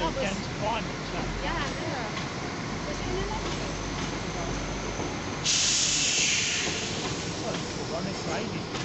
the water. Yeah, So that they. So. Yeah, yeah. Was an